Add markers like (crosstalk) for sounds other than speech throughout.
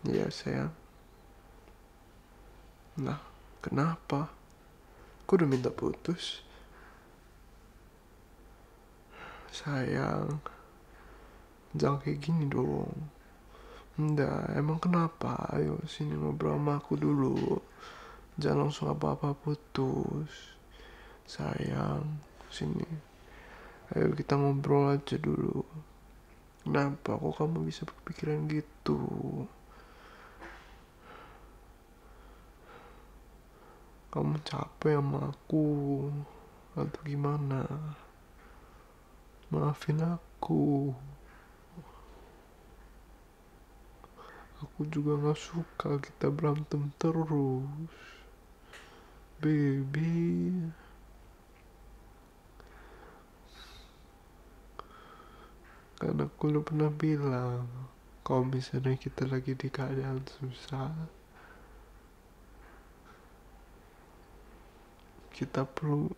Iya sayang. Nah, kenapa? Aku udah minta putus. Sayang, jangan kayak gini dong. Enggak, emang kenapa? Ayo sini ngobrol sama aku dulu. Jangan langsung apa-apa putus. Sayang, sini. Ayo kita ngobrol aja dulu. Kenapa kok kamu bisa berpikiran gitu? Kamu capek sama aku atau gimana? Maafin aku. Aku juga gak suka kita berantem terus. Baby. Karena aku udah pernah bilang, kalau misalnya kita lagi di keadaan susah, kita perlu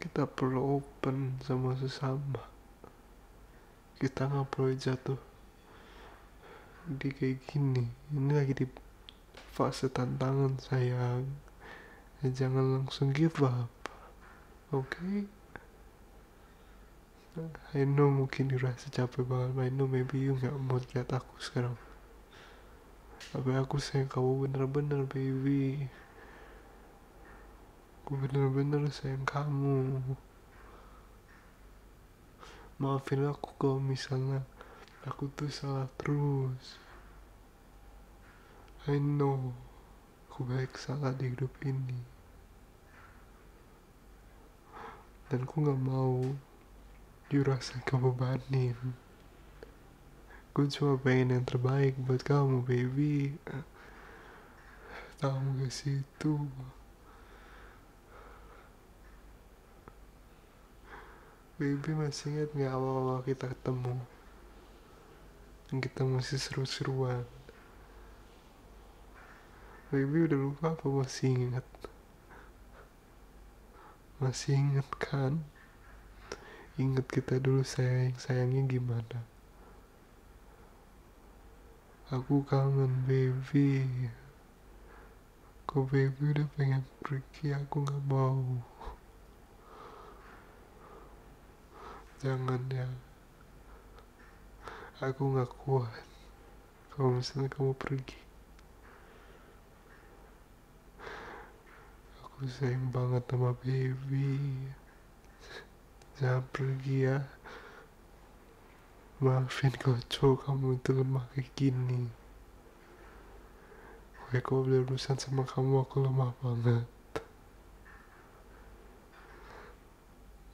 kita perlu open sama sesama. Kita nggak perlu jatuh di kayak gini. Ini lagi di fase tantangan sayang. Jangan langsung give up. Oke? Okay? I know mungkin dirasa capek banget I know maybe you gak mau lihat aku sekarang tapi aku sayang kamu bener-bener baby. Aku bener-bener sayang kamu. Maafin aku kalau misalnya aku tuh salah terus. I know aku baik salah di hidup ini. Dan aku gak mau dirasa kebebanin gue cuma pengen yang terbaik buat kamu baby. Tahu gak sih itu? Baby masih ingat gak awal-awal kita ketemu? Kita masih seru-seruan. Baby udah lupa apa masih ingat? Masih ingat kan? Ingat kita dulu sayang Sayangnya gimana Aku kangen baby. Kok baby udah pengen pergi Aku gak mau. Jangan ya. Aku nggak kuat kalau misalnya kamu pergi. Aku sayang banget sama baby. Jangan pergi ya maafin kalau cowok kamu itu lemah kayak gini. Oke, kalau berurusan sama kamu aku lemah banget.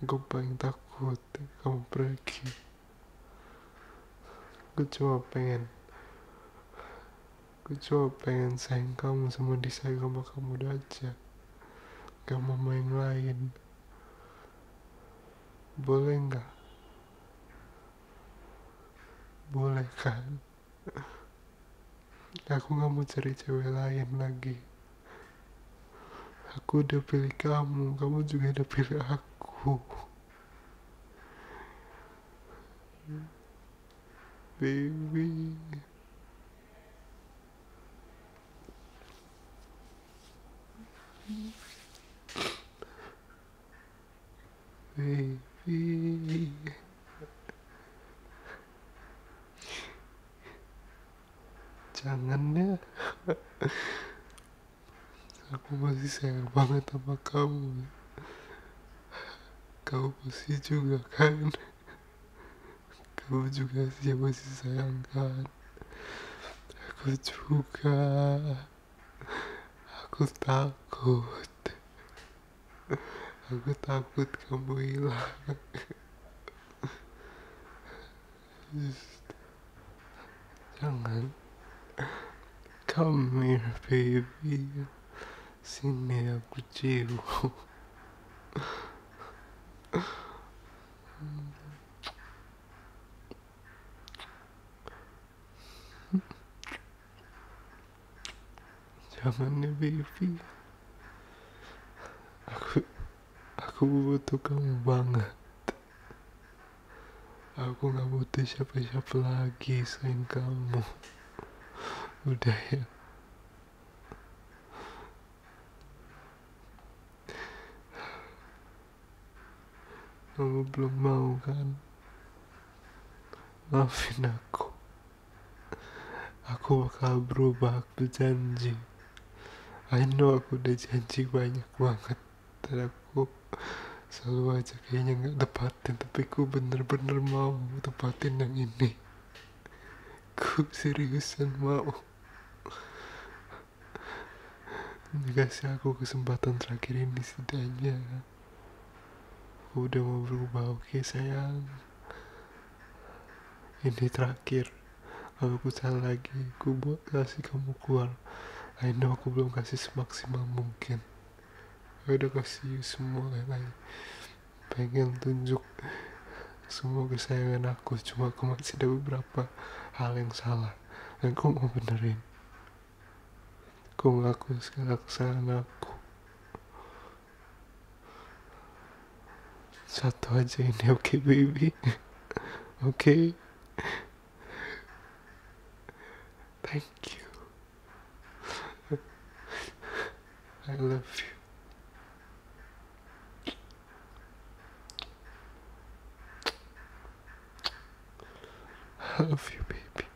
Gue paling takut kamu pergi. Gue cuma pengen gue cuma pengen sayang kamu sama disayang sama kamu aja. Gak mau main lain boleh nggak boleh kan aku gak mau cari cewek lain lagi aku udah pilih kamu kamu juga udah pilih aku Baby. Baby. Jangan ya. (laughs) Aku masih sayang banget sama kamu. Kau pasti juga kan? Kau juga sih masih sayang kan? Aku juga. Aku takut. Aku takut kamu hilang. Just, jangan come here baby. Sini aku cium Jangan ya baby. Aku Aku butuh kamu banget. Aku nggak butuh siapa-siapa lagi selain kamu udah ya. Kamu belum mau kan? Maafin aku. Aku bakal berubah aku janji I know aku udah janji banyak banget dan aku selalu aja kayaknya nggak tepatin tapi aku bener-bener mau tepatin yang ini. Aku seriusan mau dikasih aku kesempatan terakhir ini setidaknya. Aku udah mau berubah oke sayang. Ini terakhir. Aku salah lagi. Aku buat kasih kamu keluar. I know aku belum kasih semaksimal mungkin. Aku udah kasih semua yang lain pengen tunjuk semua kesayangan aku cuma aku masih ada beberapa hal yang salah. Dan aku mau benerin ngaku segala kesalahan aku satu aja ini oke okay, baby. Oke (laughs) okay? thank you. I love you. I love you baby